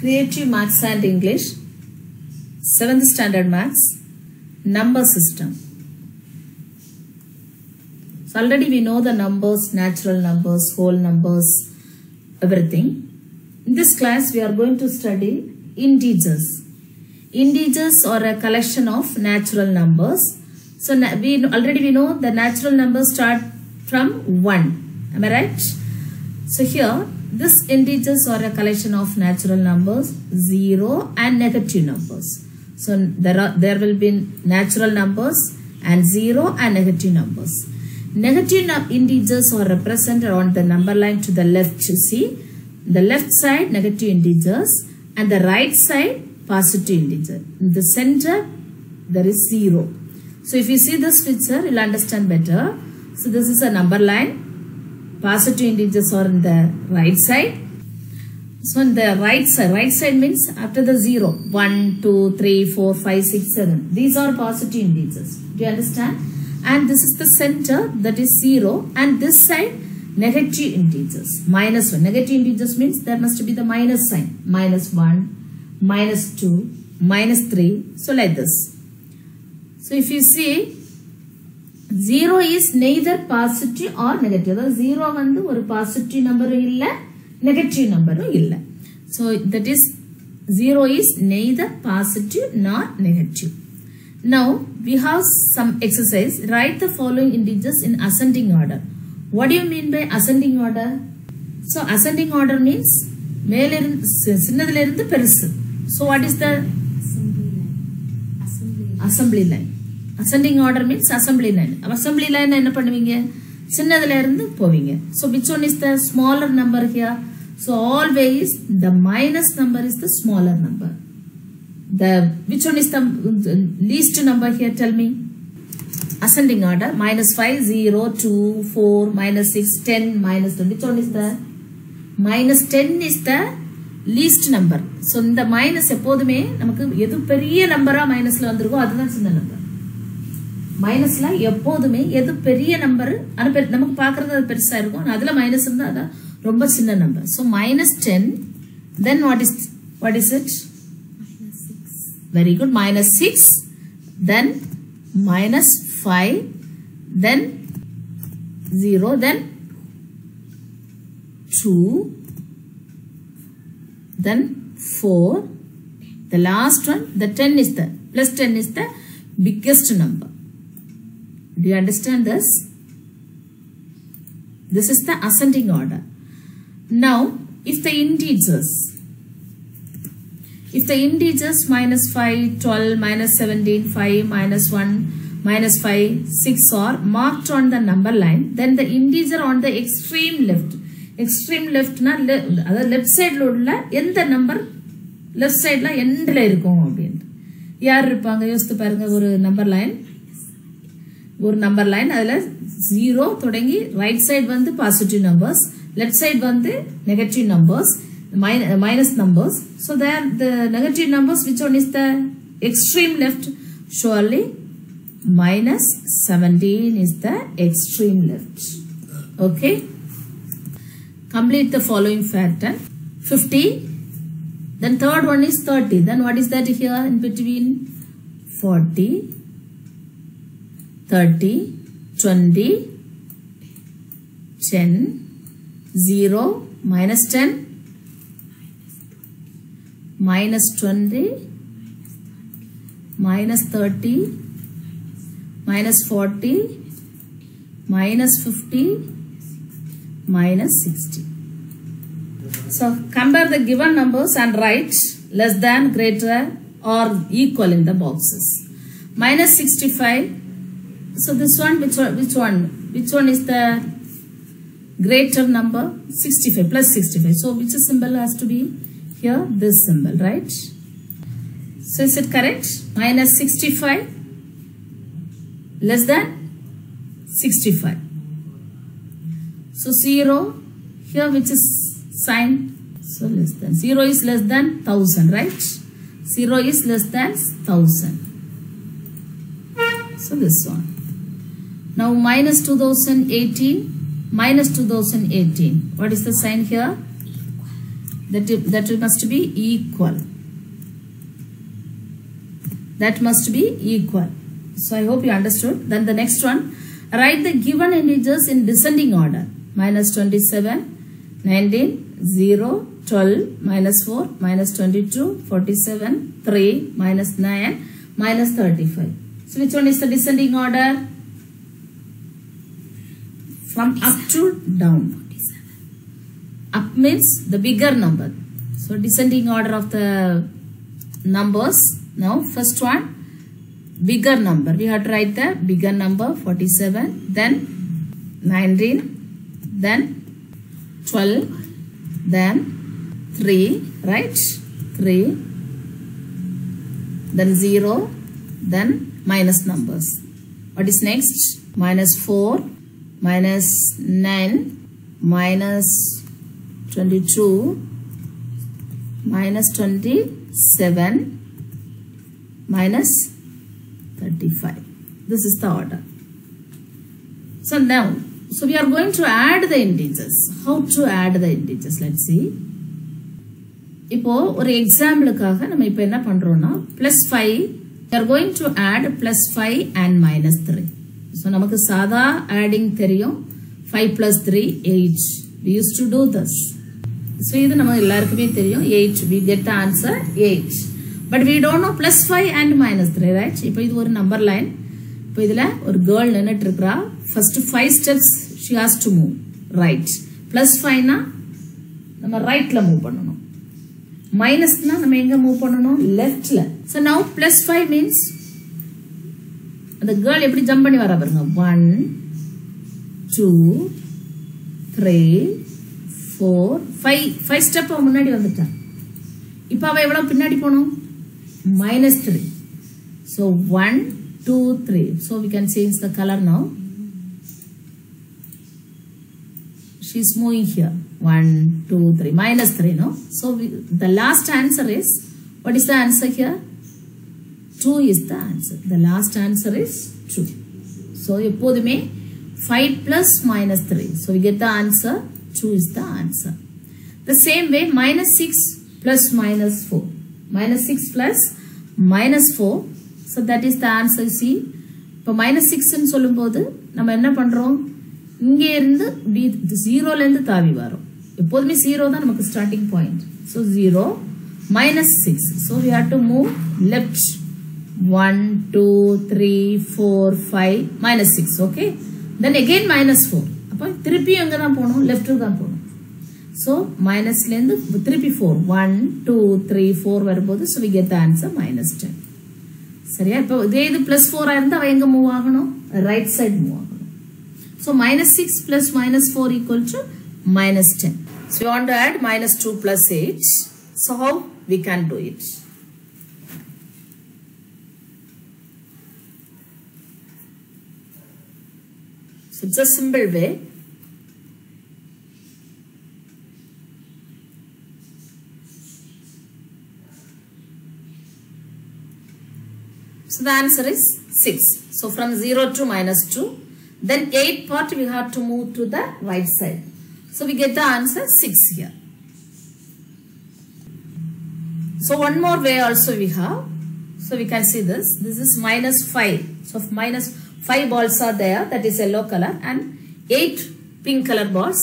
Creative Maths and English, 7th Standard Maths, Number System. So already we know the numbers, natural numbers, whole numbers, everything. In this class we are going to study integers. Integers are a collection of natural numbers. So we already we know the natural numbers start from 1. Am I right? So here this integers are a collection of natural numbers, 0 and negative numbers. So there are there will be natural numbers and 0 and negative numbers. Negative integers are represented on the number line to the left you see. The left side negative integers and the right side positive integer. In the center there is 0. So if you see this picture you'll understand better. So this is a number line positive integers are on the right side. So on the right side, right side means after the 0, 1, 2, 3, 4, 5, 6, 7. These are positive integers. Do you understand? And this is the center that is 0 and this side negative integers. Minus 1. Negative integers means there must be the minus sign. Minus 1, minus 2, minus 3. So like this. So if you see 0 is neither positive or negative அதாவது 0 வந்து ஒரு positive நம்பரும் இல்ல negative நம்பரும் இல்ல so that is 0 is neither positive nor negative now we have some exercise write the following integers in ascending order what do you mean by ascending order so ascending order means மேலிருந்து C- சின்னதுல இருந்து பெருசு so what is the assembly line Ascending order means assembly line assembly line என்ன பண்ணுவீங்க? சின்னதுல இருந்து போவீங்க. So which one is the smaller number here so always the minus number is the smaller number the which one is the least number here tell me ascending order minus 5 0 2 4 minus 6 10 minus 2 which one is the? Minus 10 is the least number. So இந்த minus எப்போதுமே நமக்கு எது பெரிய நம்பரா மைனஸ்ல வந்திருக்கோ அதுதான் சின்ன number மைனஸ்ல எப்போதுமே எது பெரிய நம்பர் அது பெரு- நமக்கு பார்க்கறது அது பெருசா இருக்கும். ஆனா அதுல மைனஸ் இருந்தா அதான் ரொம்ப சின்ன number so minus ten then what is what is it very good minus six then minus five then zero then two then 4 the last one the 10 is the plus 10 is the biggest number. do you understand this this is the ascending order now if the integers if the integers minus 5, 12, minus 17, 5, minus 1, minus 5, 6 are marked on the number line, then the integer on the extreme left. extreme leftனா le- அதாவது left சைடில் உள்ள எந்த number left சைடில் எண்டில் இருக்கும் அப்படின்ட்டு யார் இருப்பாங்க யோசித்து பாருங்க ஒரு நம்பர் லைன் ஒரு நம்பர் லைன் அதில் ஜீரோ தொடங்கி ரைட் சைடு வந்து பாசிட்டிவ் நம்பர்ஸ் லெஃப்ட் சைடு வந்து negative numbers minus numbers so there the negative numbers which one is the extreme left surely minus 17 is the extreme left okay complete the following pattern 50 then third one is 30 then what is that here in between 40 30 20 10 0 minus 10 minus 20 minus 30 minus 40 minus 50 minus 60 so compare the given numbers and write less than greater or equal in the boxes. Minus 65 so this one which one which one? Which one is the greater number? 65 plus 65 so which symbol has to be here? This symbol right? So is it correct? Minus 65 less than 65 so 0 here which is sign so less than 0 is less than 1000 right? 0 is less than 1000 so this one now minus 2018 minus 2018 what is the sign here? That that must be equal. That must be equal. So i hope you understood. Then the next one. Write the given integers in descending order. Minus 27 19 0 12 minus 4 minus 22 47 3 minus 9 minus 35 so which one is the descending order from up to down. Up means the bigger number. So descending order of the numbers. Now first one bigger number. We have to write the bigger number 47 then 19 then 12 then 3 right? 3 then 0 then minus numbers. What is next? Minus 4 minus 9 minus 22 minus 27 minus 35 this is the order so now so we are going to add the integers how to add the integers let's see இப்போ ஒரு எக்ஸாம்பிளுக்காக நம்ம இப்போ என்ன பண்றோம்னா plus five are going to add plus five and minus three so நமக்கு சாதா adding தெரியும். Five plus three eight we use to do this so இது நம்ம எல்லாருக்குமே தெரியும். Eight we get the answer eight but we don't know plus five and minus three right இப்போ இது ஒரு நம்பர் லைன் இப்போ இதில் ஒரு கேர்ள் நின்றுட்டு இருக்கிறா first five steps she has to move right plus ஃபைவ்னா நம்ம ரைட்டில் மூவ் பண்ணணும். மைனஸ்னா நம்ம எங்கே மூவ் பண்ணணும்? லெஃப்ட்ல so now plus five means அந்த கேர்ள் எப்படி ஜம்ப் பண்ணி வர பாருங்க. One two three four five five step அவன் முன்னாடி வந்துட்டான் இப்போ அவள் எவ்வளோ பின்னாடி போனோம் minus three so one two three so we can change the colour now she's moving here. One two three. Minus three no? So we, the last answer is what is the answer here? Two is the answer the last answer is true so எப்போதுமே five plus minus three so we get the answer two is the answer the same way minus six plus minus four minus six plus minus four so that is the answer see இப்போ minus சிக்ஸ்ன்னு சொல்லும்போது நம்ம என்ன பண்ணுறோம் இங்கே இருந்து B ஜீரோலேருந்து தாவி வரும் எப்போதுமே ஜீரோ தான் நமக்கு starting point so zero minus six so we have to move left one two three four five minus six okay then again minus four அப்போ திருப்பியும் எங்கே தான் போகணும்? லெஃப்ட்டுக்கு தான் போகணும். ஸோ மைனஸ்லேருந்து திருப்பி four one two three four வரும்போது so we get the answer minus ten சரியா? இப்போ இதே இது பிளஸ் ஃபோராக இருந்தால் அவள் எங்கே மூவ் ஆகணும்? ரைட் சைடு மூவ் ஆகணும். So minus 6 plus minus 4 equal to minus 10. So we want to add minus 2 plus 8. So how we can do it? So it's a simple way. So the answer is 6. So from 0 to minus 2. Then 8 part we have to move to the right side. So we get the answer 6 here. So one more way also we have. So we can see this. This is minus 5. So minus 5 balls are there. That is yellow color. And 8 pink color balls.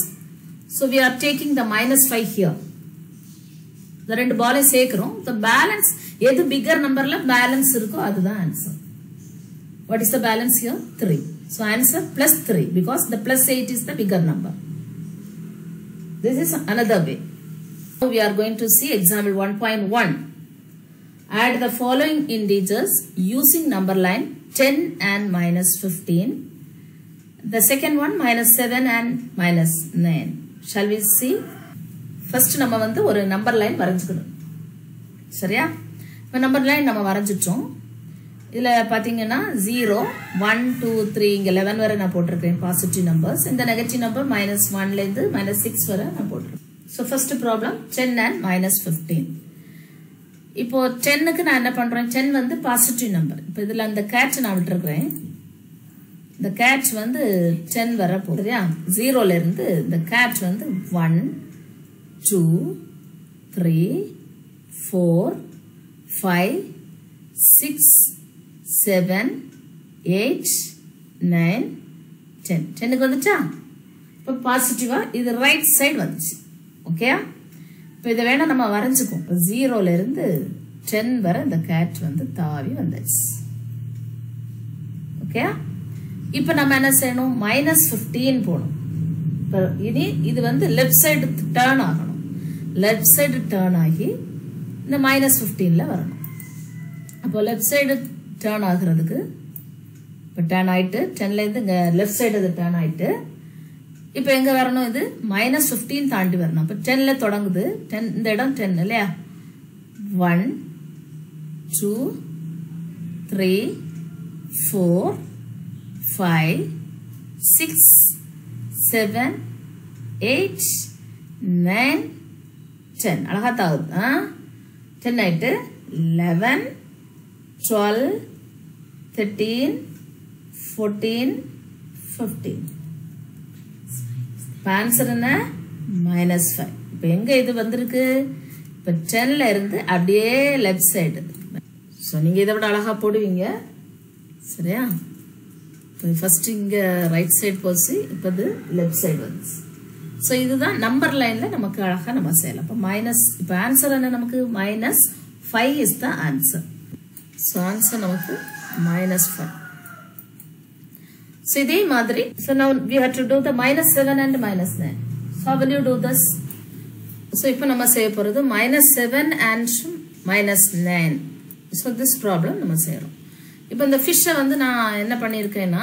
So we are taking the minus 5 here. The ரெண்டு பாலை சேர்க்கிறோம் the balance எது bigger numberல balance இருக்கோ அதுதான் answer. What is the balance here? 3. So answer plus 3 because the plus 8 is the bigger number. This is another way. Now we are going to see example 1.1. Add the following integers using number line 10 and minus 15. The second one minus 7 and minus 9. Shall we see? First நம்ம வந்து ஒரு number line வரைஞ்சுக்கணும் சரியா இப்போ number line நம்ம வரைஞ்சிட்டோம் இதில் பார்த்தீங்கன்னா zero one two three இங்கே லெவன் வரை நான் போட்டிருக்கேன் பாசிட்டிவ் நம்பர்ஸ் இந்த நெகட்டிவ் நம்பர் மைனஸ் ஒன்லேருந்து மைனஸ் சிக்ஸ் வரை நான் போட்டிருக்கேன் so first problem ten and minus fifteen இப்போ டென்னுக்கு நான் என்ன பண்ணுறேன் டென் வந்து பாசிட்டிவ் நம்பர் இப்போ இதில் அந்த கேட்ச் நான் விட்டுருக்குறேன். இந்த கேட்ச் வந்து டென் வர போகுதுயா ஜீரோல ஜீரோலேருந்து இந்த கேட்ச் வந்து one two three four five six seven eight nine ten டென்னுக்கு வந்துச்சா? இப்போ பாசிட்டிவாக இது ரைட் சைடு வந்துச்சு. ஓகே இப்போ இதை வேணால் நம்ம வரைஞ்சுக்கும் ஜீரோலேருந்து டென் வரை இந்த கேட் வந்து தாவி வந்துச்சு ஓகே இப்போ நம்ம என்ன செய்யணும்? மைனஸ் ஃபிஃப்டீன் போகணும் இப்போ இனி இது வந்து லெஃப்ட் சைடு டேர்ன் ஆகணும். லெஃப்ட் சைடு டேர்ன் ஆகி இந்த மைனஸ் ஃபிஃப்டீனில் வரணும். அப்போ லெஃப்ட் சைடு டேர்ன் ஆகுறதுக்கு இப்போ டேர்ன் ஆகிட்டு டென்லேருந்து இங்கே லெஃப்ட் சைடு அது டேர்ன் ஆகிட்டு இப்போ எங்கே வரணும் இது? மைனஸ் ஃபிஃப்டீன் தாண்டி வரணும். அப்போ டென்ல தொடங்குது. டென் இந்த இடம் டென் இல்லையா? One two three four five six seven eight nine ten அழகா தாகுது ஆ? டென் ஆயிட்டு eleven twelve thirteen fourteen fifteen இப்போ ஆன்சர் என்ன? மைனஸ் ஃபைவ் இப்போ எங்கே இது வந்திருக்கு? இப்போ டென்ல இருந்து அப்படியே லெஃப்ட் சைடு ஸோ நீங்கள் இதை விட அழகாக போடுவீங்க. சரியா? இப்போ ஃபஸ்ட்டு இங்கே ரைட் சைடு போச்சு. இப்போ இது லெஃப்ட் சைடு வந்துச்சு. ஸோ இதுதான் நம்பர் லைனில் நமக்கு அழகாக நம்ம செய்யலாம். இப்போ மைனஸ் இப்போ ஆன்சர் என்ன நமக்கு? Minus five is the answer so answer நமக்கு மைனஸ் ஃபைவ் ஸோ இதே மாதிரி. So now we have to do the minus 7 and minus 9 so how will you do this? So இப்போ நம்ம செய்ய போகிறது minus seven and minus nine so this problem நம்ம செய்கிறோம் இப்போ இந்த ஃபிஷ்ஷை வந்து நான் என்ன பண்ணியிருக்கேன்னா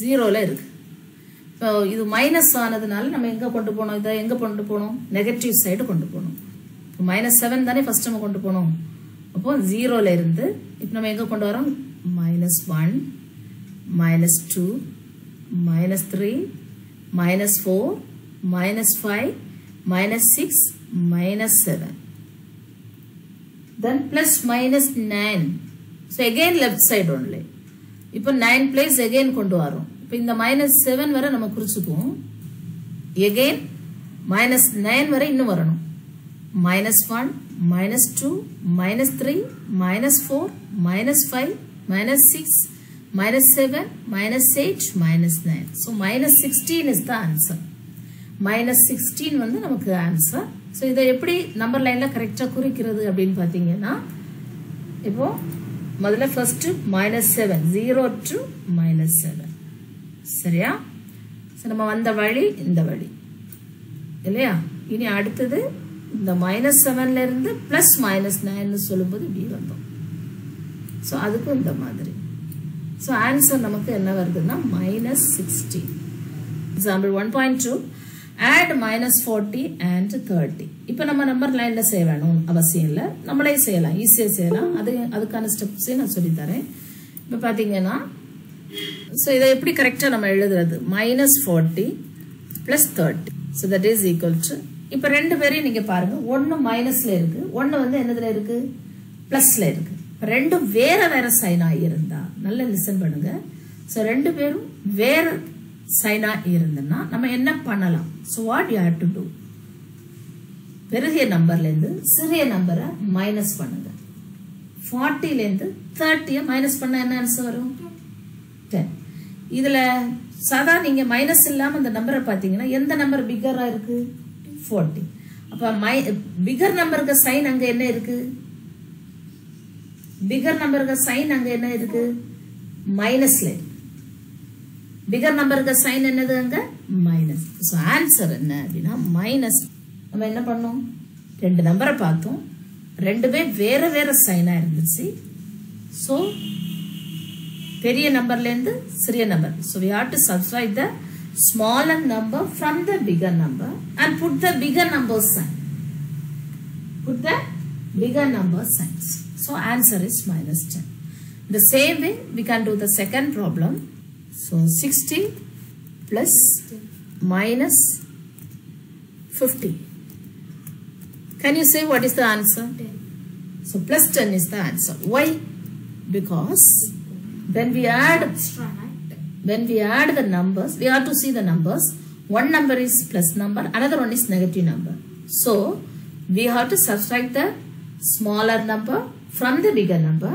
ஜீரோவில் இருக்கு. இப்போ இது மைனஸ் ஆனதுனால நம்ம எங்கே கொண்டு போனோம்? இதை எங்கே கொண்டு போகணும் நெகட்டிவ் சைடு கொண்டு போகணும் இப்போ மைனஸ் செவன் தானே ஃபர்ஸ்ட் நம்ம கொண்டு போனோம். அப்போ ஜீரோவில் இருந்து இப்போ நம்ம எங்கே கொண்டு வரோம்? Minus one minus 2, minus 3, minus 4, minus 5, minus 6, minus 7. Then plus minus 9. So again left side only. இப்போ 9 place again கொண்டு வரோம் இப்போ இந்த minus 7 வரை நம்ம குறிச்சுக்குவோம் again minus 9 வரை இன்னும் வரணும் minus 1, minus 2, minus 3, minus 4, minus 5, minus 6, minus 7, minus 8, minus 9. So minus 16 is the answer. minus 16 வந்து நமக்கு ஆன்சர் ஸோ இதை எப்படி நம்பர் லைனில் கரெக்டாக குறிக்கிறது அப்படின்னு பார்த்தீங்கன்னா இப்போ முதல்ல first minus seven zero to minus seven சரியா? So, நம்ம வந்த வழி இந்த வழி. இல்லையா? இனி அடுத்தது இந்த மைனஸ் செவன்ல இருந்து plus மைனஸ் நைன்னு சொல்லும்போது இப்படி வந்தோம். ஸோ அதுக்கும் இந்த மாதிரி. ஸோ ஆன்சர் நமக்கு என்ன வருதுன்னா minus sixty example one point two add minus forty and thirty இப்போ நம்ம நம்பர் லைனில் செய்ய வேணும் அவசியம் இல்லை. நம்மளே செய்யலாம். ஈஸியாக செய்யலாம். அது அதுக்கான ஸ்டெப்ஸையும் நான் சொல்லித்தரேன். இப்போ பார்த்தீங்கன்னா ஸோ இதை எப்படி கரெக்டாக நம்ம எழுதுறது? Minus forty plus thirty so that is equal to இப்போ ரெண்டு பேரையும் நீங்கள் பாருங்கள் ஒன்று மைனஸில் இருக்குது ஒன்று வந்து என்னதில் இருக்குது ப்ளஸில் இருக்குது ரெண்டும் வேற வேற சைனா இருந்தா நல்லா லிசன் பண்ணுங்க. ஸோ ரெண்டு பேரும் வேற சைனா இருந்ததுன்னா நம்ம என்ன பண்ணலாம்? So what you had to do பெருகிய நம்பர்லேருந்து சிறிய நம்பரை மைனஸ் பண்ணுங்க. ஃபார்ட்டிலேருந்து தேர்ட்டியை மைனஸ் பண்ணால் என்ன ஆன்சர் வரும்? டென் இதில் சாதா நீங்கள் மைனஸ் இல்லாமல் அந்த நம்பரை பார்த்தீங்கன்னா எந்த நம்பர் பிக்கராக இருக்கு? ஃபார்ட்டி அப்போ மை பிகர் நம்பருக்கு சைன் அங்கே என்ன இருக்குது பிகர் நம்பருக்கு சைன் அங்க என்ன இருக்கு? மைனஸ்ல பிகர் நம்பருக்கு சைன் என்னது அங்க? மைனஸ் ஸோ ஆன்சர் என்ன அப்படின்னா மைனஸ் நம்ம என்ன பண்ணோம்? ரெண்டு நம்பரை பார்த்தோம். ரெண்டுமே வேற வேற சைனா இருந்துச்சு. ஸோ பெரிய நம்பர்லேருந்து சிறிய number so we have to subscribe the smaller number from the bigger number and put the bigger number sign put the bigger number signs. So answer is minus 10. The same way we can do the second problem. So 60 plus minus 50. Can you say what is the answer? 10. So plus 10 is the answer. Why? Because when we add when we add the numbers, we have to see the numbers. One number is plus number, another one is negative number. So we have to subtract the smaller number from the bigger number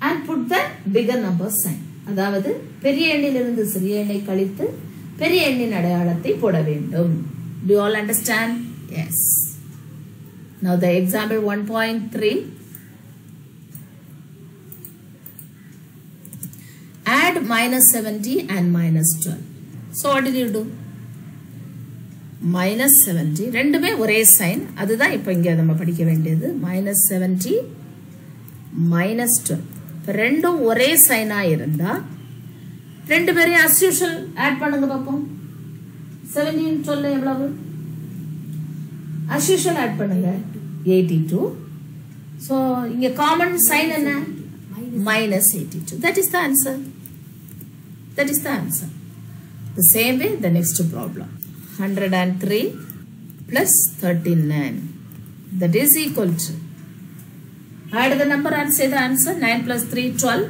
and put the bigger number sign அதாவது பெரிய எண்ணிலிருந்து சிறிய எண்ணை கழித்து பெரிய எண்ணின் அடையாளத்தை போட வேண்டும் do you all understand yes now the example 1.3 add minus 70 and minus 12 so what did you do minus seventy ரெண்டுமே ஒரே சைன் அதுதான் இப்போ இங்கே நம்ம படிக்க வேண்டியது மைனஸ் செவன்டி மைனஸ் டுவெல் ரெண்டும் ஒரே சைனாக இருந்தால் ரெண்டு பேரையும் அஸ் யூஷுவல் ஆட் பண்ணுங்க பார்ப்போம். செவன்டீன் டுவெல் எவ்வளவு? அஸ் யூஷுவல் ஆட் பண்ணுங்க. எயிட்டி டூ ஸோ இங்கே காமன் சைன் என்ன? Minus eighty two that is the answer that is the answer The the way, the next problem. 103 plus 39. That is equal to. Add the number and say the answer. 9 plus 3, 12.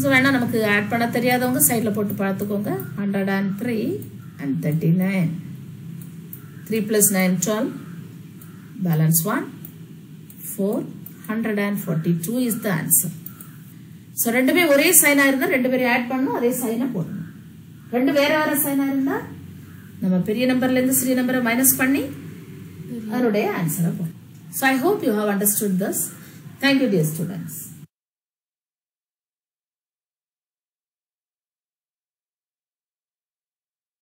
So வேணா நமக்கு add பண்ண தெரியாதவங்க சைடில் போட்டு பார்த்துக்கோங்க. Hundred and three and thirty nine three plus nine twelve balance one four hundred and forty two is the answer so ரெண்டுமே ஒரே சைனாக இருந்தால் ரெண்டு பேரும் ஆட் பண்ணணும். அதே சைனை போடணும். ரெண்டு வேற வேற சைனாக இருந்தால் நம்ம பெரிய நம்பர்லேருந்து சிறிய நம்பரை மைனஸ் பண்ணி அதனுடைய ஆன்சரை போடணும். So I hope you have understood this Thank you dear students.